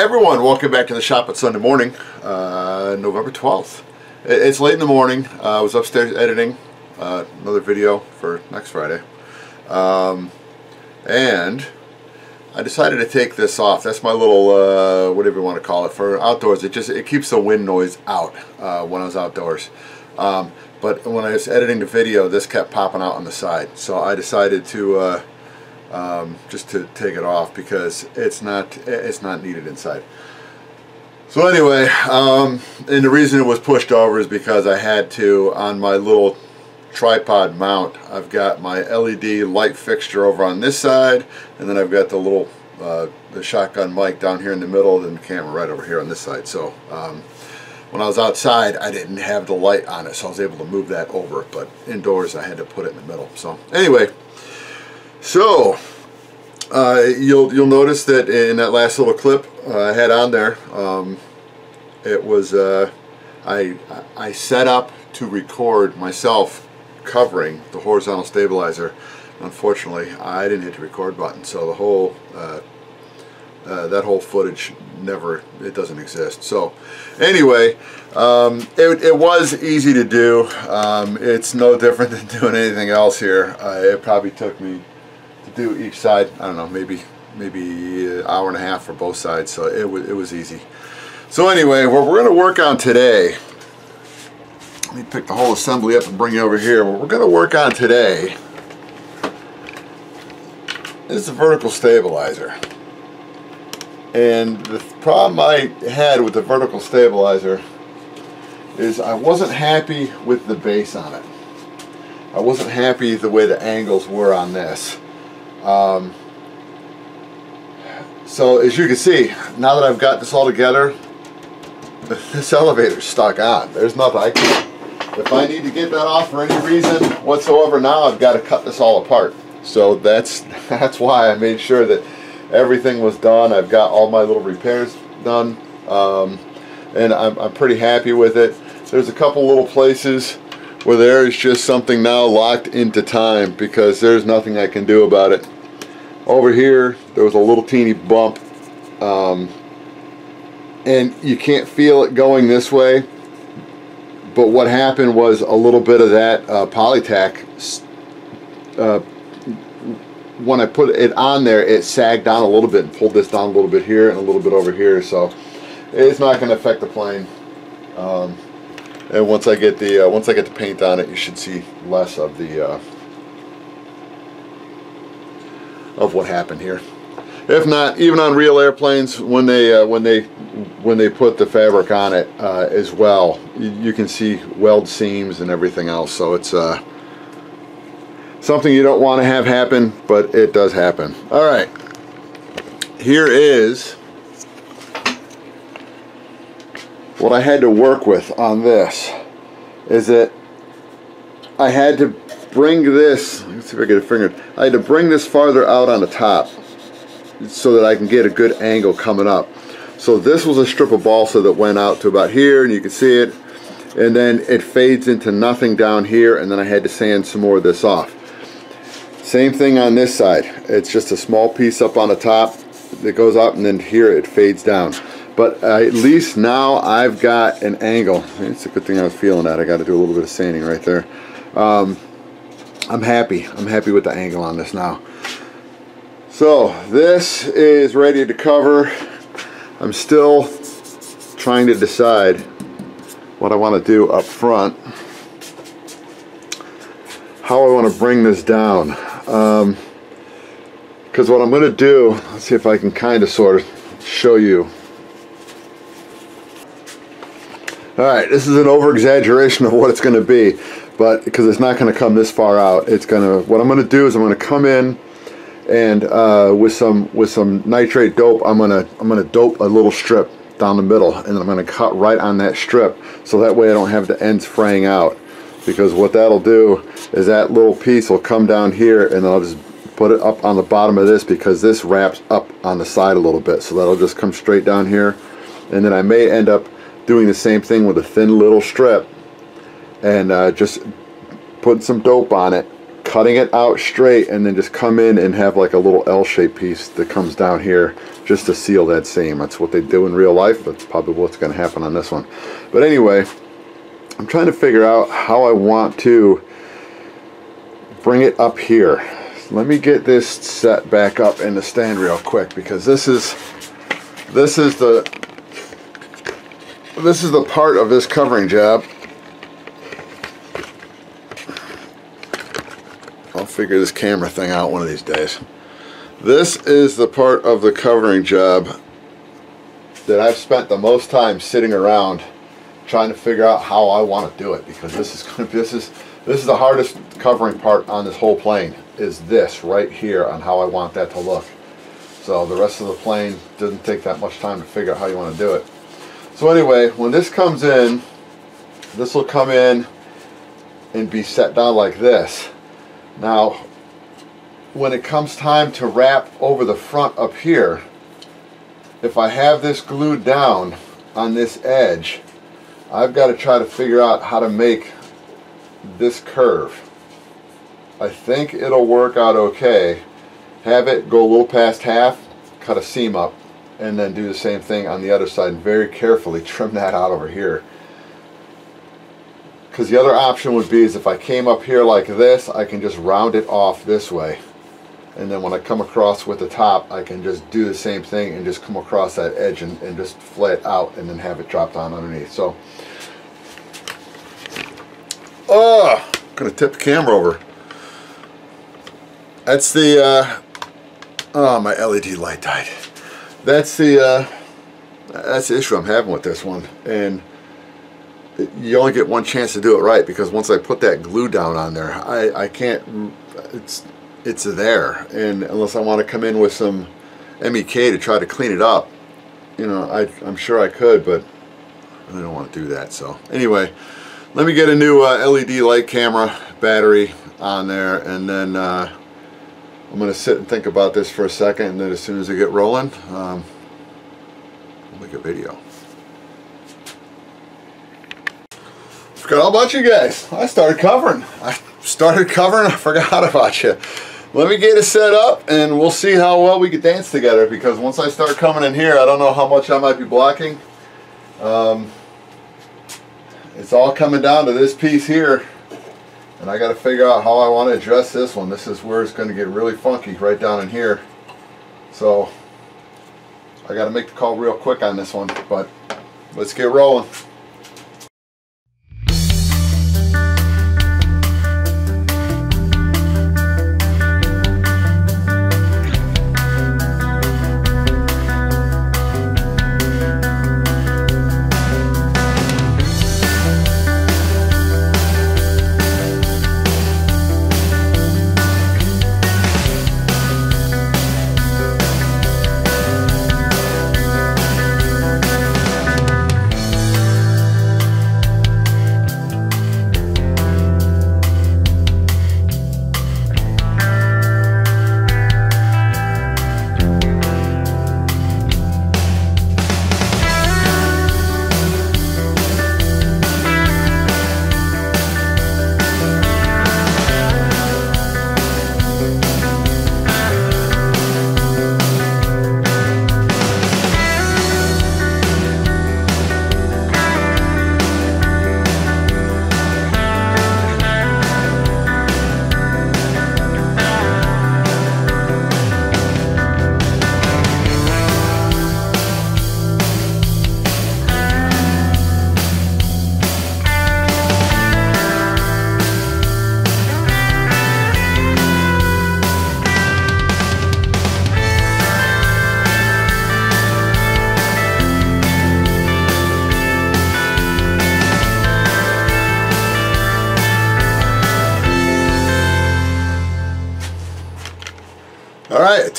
Everyone, welcome back to the shop at Sunday morning, uh, November 12th. It's late in the morning. Uh, I was upstairs editing uh, another video for next Friday. Um, and I decided to take this off. That's my little, uh, whatever you want to call it, for outdoors. It just it keeps the wind noise out uh, when I was outdoors. Um, but when I was editing the video, this kept popping out on the side. So I decided to uh, um, just to take it off because it's not it's not needed inside. So anyway, um, and the reason it was pushed over is because I had to on my little tripod mount. I've got my LED light fixture over on this side, and then I've got the little uh, the shotgun mic down here in the middle, and the camera right over here on this side. So um, when I was outside, I didn't have the light on it, so I was able to move that over. But indoors, I had to put it in the middle. So anyway. So, uh, you'll you'll notice that in that last little clip uh, I had on there, um, it was uh, I I set up to record myself covering the horizontal stabilizer. Unfortunately, I didn't hit the record button, so the whole uh, uh, that whole footage never it doesn't exist. So anyway, um, it, it was easy to do. Um, it's no different than doing anything else here. Uh, it probably took me do each side, I don't know, maybe maybe an hour and a half for both sides, so it, was it was easy. So anyway, what we're going to work on today, let me pick the whole assembly up and bring it over here. What we're going to work on today is the vertical stabilizer. And the problem I had with the vertical stabilizer is I wasn't happy with the base on it. I wasn't happy the way the angles were on this. Um, so as you can see, now that I've got this all together, this elevator's stuck on. There's nothing I can. If I need to get that off for any reason whatsoever now, I've got to cut this all apart. So that's that's why I made sure that everything was done. I've got all my little repairs done, um, and I'm, I'm pretty happy with it. There's a couple little places where there is just something now locked into time because there's nothing I can do about it. Over here, there was a little teeny bump um, and you can't feel it going this way but what happened was a little bit of that uh, uh, when I put it on there it sagged down a little bit and pulled this down a little bit here and a little bit over here so it's not going to affect the plane um, and once I get the uh, once I get the paint on it you should see less of the uh, of what happened here. If not even on real airplanes when they uh, when they when they put the fabric on it uh, as well you, you, can see weld seams and everything else. So it's uh, something you don't want to have happen but it does happen. All right. Here is what I had to work with on this is that I had to bring this, let's see if I get a finger, I had to bring this farther out on the top so that I can get a good angle coming up. So this was a strip of balsa that went out to about here and you can see it and then it fades into nothing down here and then I had to sand some more of this off. Same thing on this side. It's just a small piece up on the top that goes up and then here it fades down but at least now I've got an angle. It's a good thing I was feeling that. I got to do a little bit of sanding right there. Um, I'm happy. I'm happy with the angle on this now. So this is ready to cover. I'm still trying to decide what I want to do up front. How I want to bring this down. Um, because what I'm going to do let's see if I can kind of sort of show you Alright, this is an over-exaggeration of what it's going to be, but because it's not going to come this far out, it's going to, what I'm going to do is I'm going to come in and uh, with some with some nitrate dope, I'm going to I'm going to dope a little strip down the middle and then I'm going to cut right on that strip so that way I don't have the ends fraying out. Because what that'll do is that little piece will come down here and I'll just put it up on the bottom of this because this wraps up on the side a little bit. So that'll just come straight down here and then I may end up doing the same thing with a thin little strip and uh, just putting some dope on it cutting it out straight and then just come in and have like a little L-shaped piece that comes down here just to seal that seam. That's what they do in real life. That's probably what's going to happen on this one. But anyway, I'm trying to figure out how I want to bring it up here. Let me get this set back up in the stand real quick because this is this is the this is the part of this covering job I'll figure this camera thing out one of these days. This is the part of the covering job that I've spent the most time sitting around trying to figure out how I want to do it because this is going to this is this is the hardest covering part on this whole plane is this right here on how I want that to look. So the rest of the plane doesn't take that much time to figure out how you want to do it. So anyway, when this comes in, this will come in and be set down like this. Now, when it comes time to wrap over the front up here, if I have this glued down on this edge, I've got to try to figure out how to make this curve. I think it'll work out okay. Have it go a little past half, cut a seam up, and then do the same thing on the other side and very carefully. Trim that out over here. Because the other option would be is if I came up here like this I can just round it off this way. And then when I come across with the top I can just do the same thing and just come across that edge and, and just flay it out and then have it drop down underneath. So oh I'm gonna tip the camera over. That's the uh, oh my LED light died that's the uh, that's the issue I'm having with this one. And you only get one chance to do it right because once I put that glue down on there I, I can't it's it's there. And unless I want to come in with some MEK to try to clean it up you know I, I'm sure I could but I don't want to do that so. Anyway let me get a new uh, LED light camera battery on there and then uh, I'm gonna sit and think about this for a second and then as soon as I get rolling um, we'll make a video Forgot all about you guys. I started covering. I started covering. I forgot about you. Let me get it set up and we'll see how well we can dance together because once I start coming in here, I don't know how much I might be blocking. Um, it's all coming down to this piece here and I got to figure out how I want to address this one. This is where it's going to get really funky right down in here. So I got to make the call real quick on this one, but let's get rolling.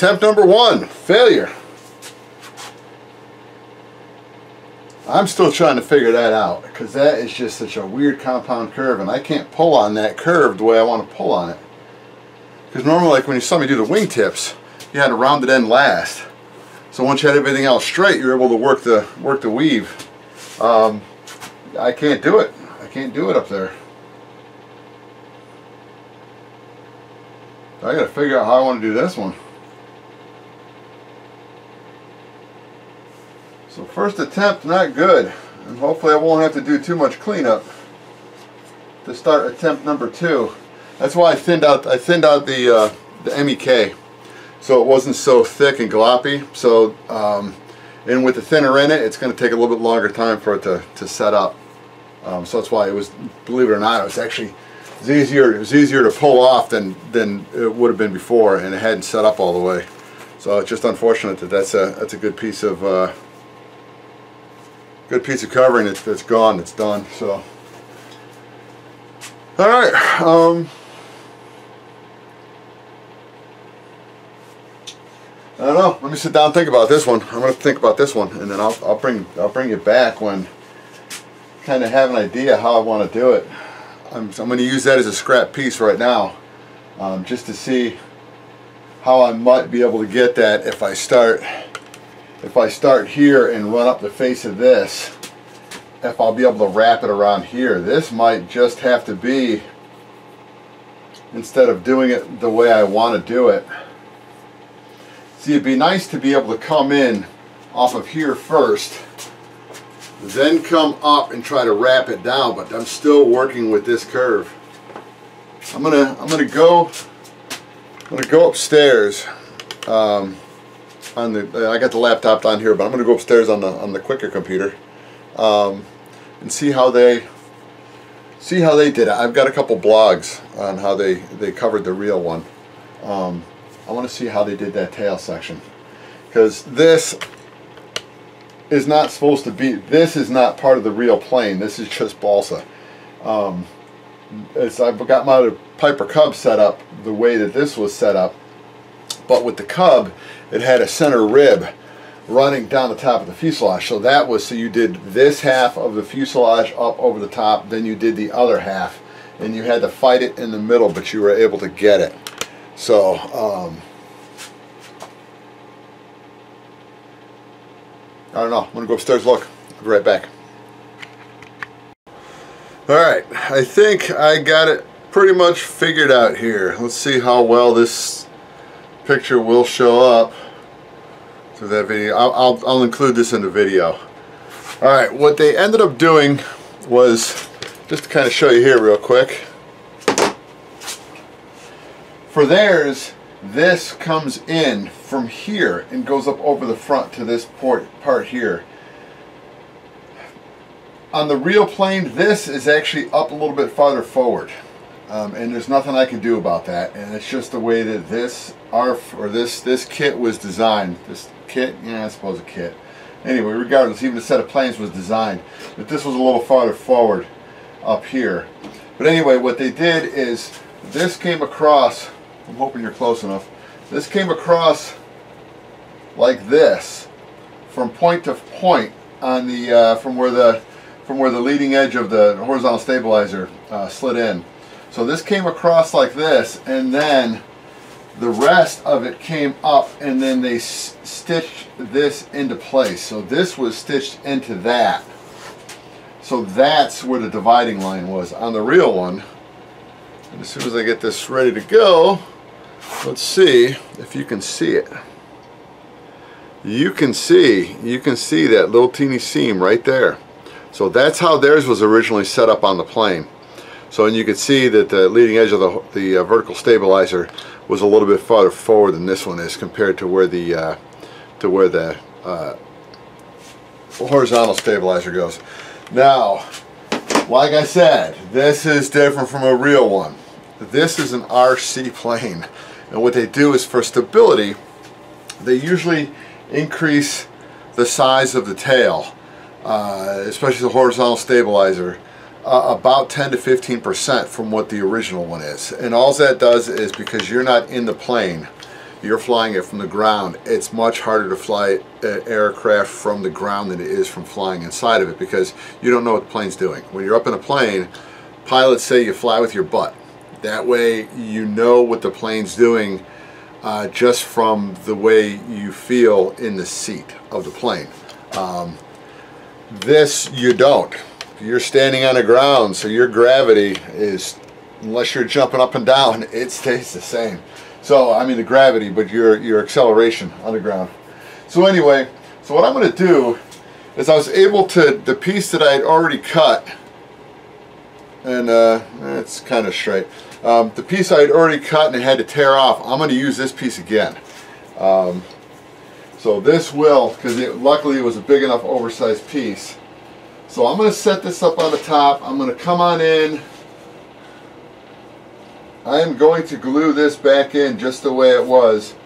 Attempt number one, failure. I'm still trying to figure that out because that is just such a weird compound curve and I can't pull on that curve the way I want to pull on it. Because normally like when you saw me do the wingtips, you had to round it end last. So once you had everything else straight, you're able to work the work the weave. Um, I can't do it. I can't do it up there. I gotta figure out how I want to do this one. So first attempt, not good. And hopefully I won't have to do too much cleanup to start attempt number two. That's why I thinned out I thinned out the uh, the MEK so it wasn't so thick and gloppy. So um, and with the thinner in it, it's going to take a little bit longer time for it to, to set up. Um, so that's why it was, believe it or not, it was actually it was easier. It was easier to pull off than than it would have been before, and it hadn't set up all the way. So it's just unfortunate that that's a that's a good piece of uh, good piece of covering that's, that's gone. It's done. So all right. Um, I don't know. Let me sit down and think about this one. I'm to think about this one, and then I'll, I'll bring I'll bring it back when kind of have an idea how I want to do it. I'm, I'm to use that as a scrap piece right now, um, just to see how I might be able to get that if I start if I start here and run up the face of this. If I'll be able to wrap it around here. This might just have to be instead of doing it the way I want to do it. See, it'd be nice to be able to come in off of here first, then come up and try to wrap it down, but I'm still working with this curve. I'm gonna I'm gonna go I'm gonna go upstairs. Um, on the I got the laptop down here, but I'm gonna go upstairs on the on the quicker computer um, and see how they see how they did it. I've got a couple blogs on how they they covered the real one. Um, I want to see how they did that tail section because this is not supposed to be this is not part of the real plane this is just balsa um, I've got my Piper Cub set up the way that this was set up but with the Cub it had a center rib running down the top of the fuselage so that was so you did this half of the fuselage up over the top then you did the other half and you had to fight it in the middle but you were able to get it so, um, I don't know. I'm going to go upstairs look. I'll be right back. Alright, I think I got it pretty much figured out here. Let's see how well this picture will show up to that video. I'll, I'll, I'll include this in the video. Alright, what they ended up doing was, just to kind of show you here real quick, for theirs, this comes in from here and goes up over the front to this port, part here. On the real plane, this is actually up a little bit farther forward. Um, and there's nothing I can do about that. And it's just the way that this ARF or this this kit was designed. This kit, yeah, I suppose a kit. Anyway, regardless, even the set of planes was designed. But this was a little farther forward up here. But anyway, what they did is this came across I'm hoping you're close enough. This came across like this from point to point on the uh, from where the from where the leading edge of the horizontal stabilizer uh, slid in. So this came across like this and then the rest of it came up and then they stitched this into place. So this was stitched into that. So that's where the dividing line was. On the real one, And as soon as I get this ready to go, let's see if you can see it you can see you can see that little teeny seam right there so that's how theirs was originally set up on the plane so and you can see that the leading edge of the, the uh, vertical stabilizer was a little bit farther forward than this one is compared to where the uh, to where the uh, horizontal stabilizer goes. Now like I said this is different from a real one. This is an RC plane and what they do is for stability, they usually increase the size of the tail, uh, especially the horizontal stabilizer, uh, about 10 to 15 percent from what the original one is. And all that does is because you're not in the plane, you're flying it from the ground, it's much harder to fly an aircraft from the ground than it is from flying inside of it because you don't know what the plane's doing. When you're up in a plane, pilots say you fly with your butt. That way you know what the plane's doing uh, just from the way you feel in the seat of the plane. Um, this you don't. You're standing on the ground so your gravity is, unless you're jumping up and down, it stays the same. So I mean the gravity, but your your acceleration on the ground. So anyway, so what I'm going to do is I was able to the piece that I had already cut, and uh, it's kind of straight. Um, the piece I had already cut and had to tear off, I'm going to use this piece again. Um, so this will, because luckily it was a big enough oversized piece. So I'm going to set this up on the top. I'm going to come on in. I am going to glue this back in just the way it was.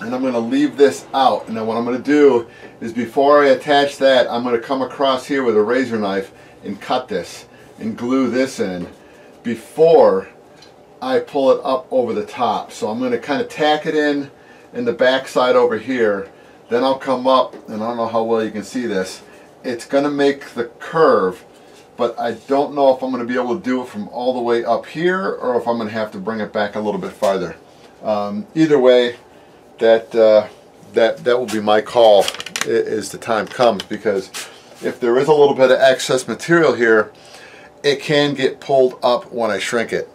And I'm going to leave this out. And then what I'm going to do is before I attach that, I'm going to come across here with a razor knife and cut this and glue this in before I pull it up over the top. So I'm going to kind of tack it in in the back side over here. Then I'll come up, and I don't know how well you can see this, it's going to make the curve but I don't know if I'm going to be able to do it from all the way up here or if I'm going to have to bring it back a little bit farther. Um, either way, that, uh, that, that will be my call as the time comes because if there is a little bit of excess material here, it can get pulled up when I shrink it.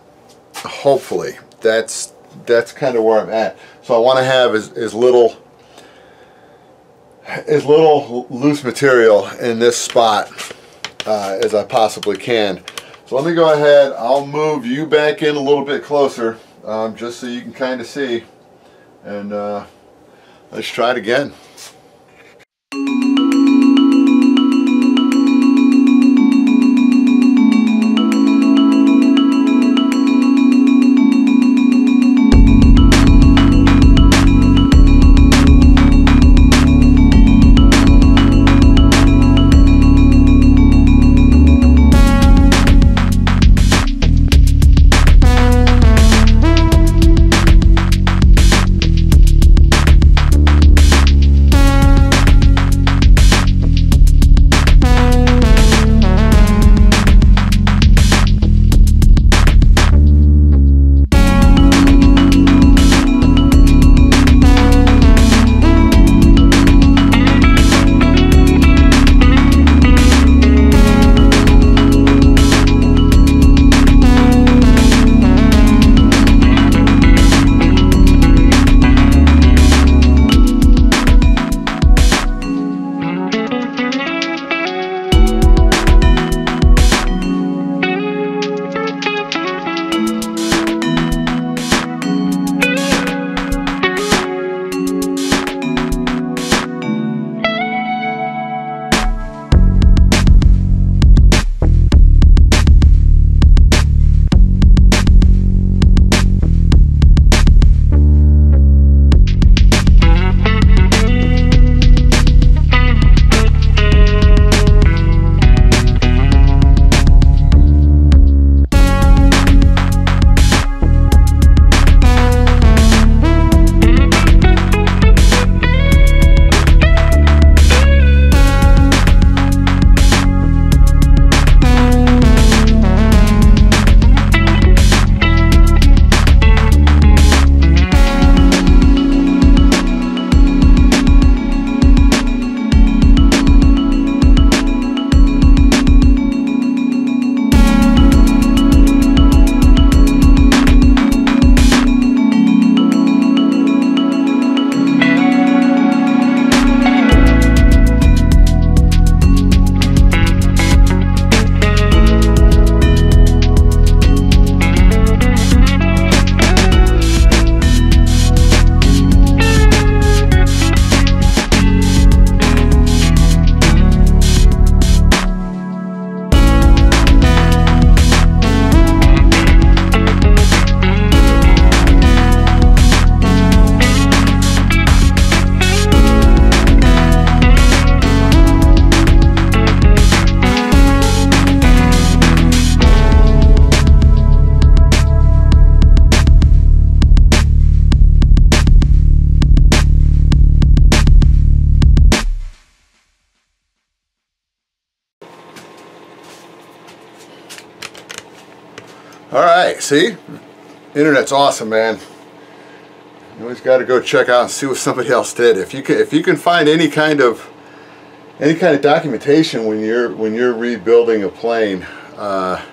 Hopefully. That's, that's kind of where I'm at. So I want to have as, as little as little loose material in this spot uh, as I possibly can. So let me go ahead, I'll move you back in a little bit closer um, just so you can kind of see and uh, let's try it again. See? Internet's awesome, man. You always got to go check out and see what somebody else did. If you can, if you can find any kind of any kind of documentation when you're when you're rebuilding a plane, uh,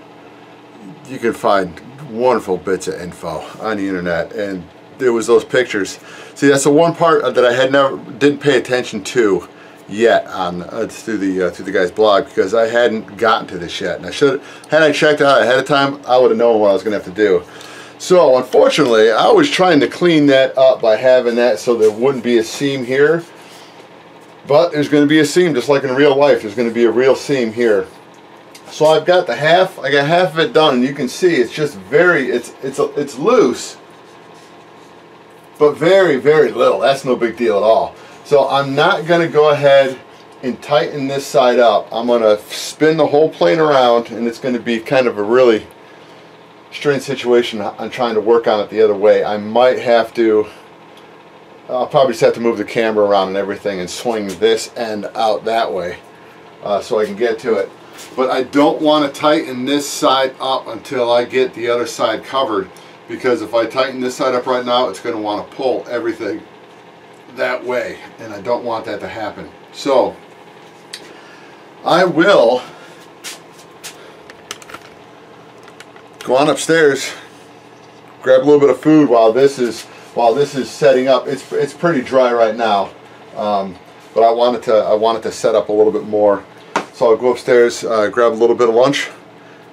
you can find wonderful bits of info on the internet, and it was those pictures. See, that's the one part that I had never didn't pay attention to yet on uh, through the uh, through the guy's blog because I hadn't gotten to this yet. And I should had I checked out ahead of time, I would have known what I was going to have to do. So unfortunately, I was trying to clean that up by having that so there wouldn't be a seam here. But there's going to be a seam just like in real life. There's going to be a real seam here. So I've got the half, I got half of it done and you can see it's just very, it's, it's, it's loose, but very, very little. That's no big deal at all. So I'm not going to go ahead and tighten this side up. I'm going to spin the whole plane around and it's going to be kind of a really strange situation. I'm trying to work on it the other way. I might have to, I'll probably just have to move the camera around and everything and swing this end out that way uh, so I can get to it but I don't want to tighten this side up until I get the other side covered because if I tighten this side up right now it's going to want to pull everything that way and I don't want that to happen. So I will go on upstairs grab a little bit of food while this is while this is setting up. It's it's pretty dry right now um, but I wanted to I wanted to set up a little bit more. So I'll go upstairs, uh, grab a little bit of lunch,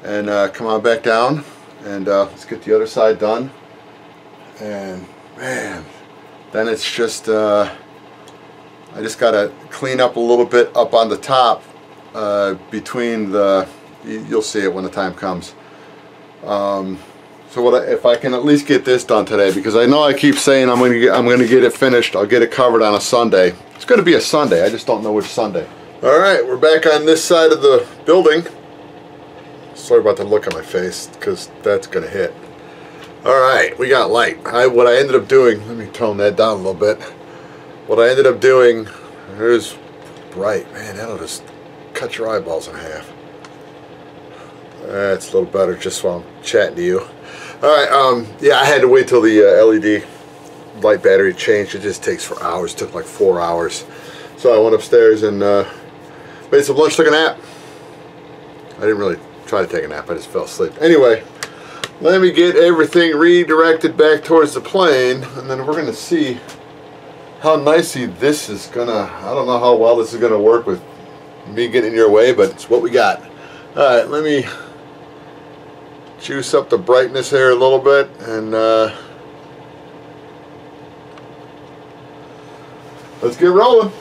and uh, come on back down, and uh, let's get the other side done. And man, then it's just, uh, I just got to clean up a little bit up on the top uh, between the, you'll see it when the time comes. Um, so what I, if I can at least get this done today, because I know I keep saying I'm to get, I'm to get it finished. I'll get it covered on a Sunday. It's to be a Sunday. I just don't know which Sunday. Alright, we're back on this side of the building. Sorry about the look on my face, because that's going to hit. Alright, we got light. I, what I ended up doing, let me tone that down a little bit. What I ended up doing, here's bright. Man, that'll just cut your eyeballs in half. That's a little better just while I'm chatting to you. Alright, um, yeah, I had to wait till the uh, LED light battery changed. It just takes for hours. It took like four hours. So I went upstairs and uh, Made some lunch, took a nap. I didn't really try to take a nap, I just fell asleep. Anyway, let me get everything redirected back towards the plane, and then we're gonna see how nicely this is gonna, I don't know how well this is gonna work with me getting in your way, but it's what we got. Alright, let me juice up the brightness here a little bit, and uh, let's get rolling.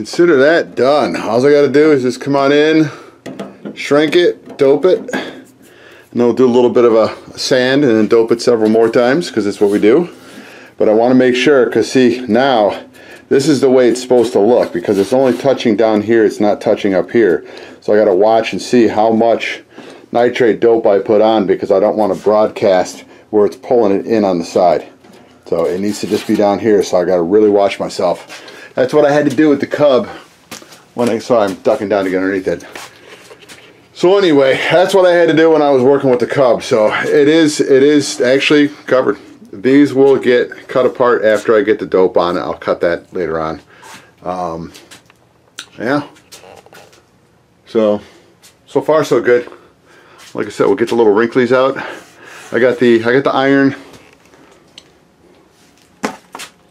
Consider that done. All I got to do is just come on in, shrink it, dope it, and then we'll do a little bit of a sand and then dope it several more times because that's what we do. But I want to make sure because see now this is the way it's supposed to look because it's only touching down here it's not touching up here so I got to watch and see how much nitrate dope I put on because I don't want to broadcast where it's pulling it in on the side so it needs to just be down here so I got to really watch myself that's what I had to do with the cub when I saw I'm ducking down to get underneath it so anyway that's what I had to do when I was working with the cub so it is it is actually covered these will get cut apart after I get the dope on it. I'll cut that later on. Um, yeah. So, so far so good. Like I said, we'll get the little wrinklies out. I got the I got the iron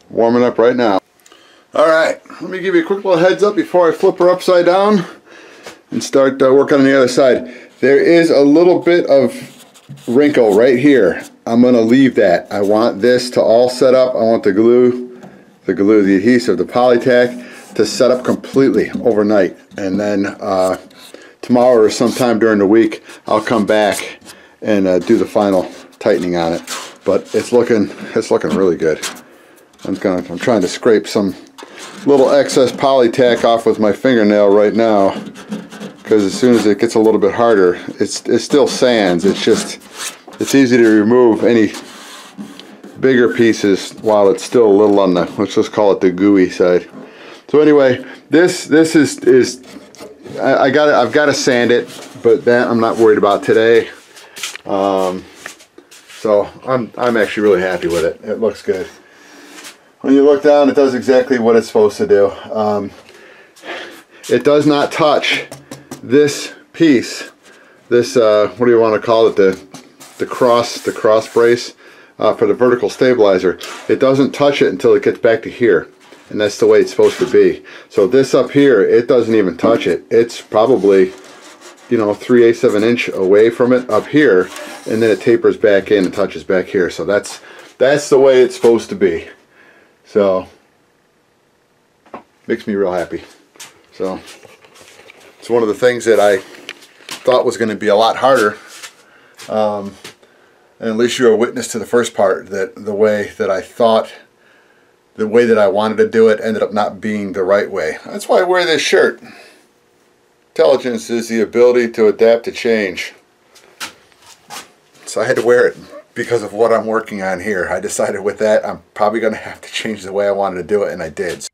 warming up right now. All right, let me give you a quick little heads up before I flip her upside down and start uh, working on the other side. There is a little bit of wrinkle right here. I'm going to leave that. I want this to all set up. I want the glue, the glue, the adhesive, the Poly-Tak to set up completely overnight. And then uh, tomorrow or sometime during the week, I'll come back and uh, do the final tightening on it. But it's looking, it's looking really good. I'm gonna, I'm trying to scrape some little excess Poly-Tak off with my fingernail right now because as soon as it gets a little bit harder, it's, it still sands. It's just, it's easy to remove any bigger pieces while it's still a little on the, let's just call it the gooey side. So anyway, this this is, is I, I got I've got to sand it, but that I'm not worried about today. Um, so I'm, I'm actually really happy with it. It looks good. When you look down, it does exactly what it's supposed to do. Um, it does not touch this piece, this uh, what do you want to call it, the the cross the cross brace uh, for the vertical stabilizer. It doesn't touch it until it gets back to here, and that's the way it's supposed to be. So this up here, it doesn't even touch it. It's probably you know 3 eighths of an inch away from it up here, and then it tapers back in and touches back here. So that's that's the way it's supposed to be. So makes me real happy. So it's one of the things that I thought was going to be a lot harder. Um, and at least you're a witness to the first part that the way that I thought, the way that I wanted to do it ended up not being the right way. That's why I wear this shirt. Intelligence is the ability to adapt to change. So I had to wear it because of what I'm working on here. I decided with that I'm probably going to have to change the way I wanted to do it and I did.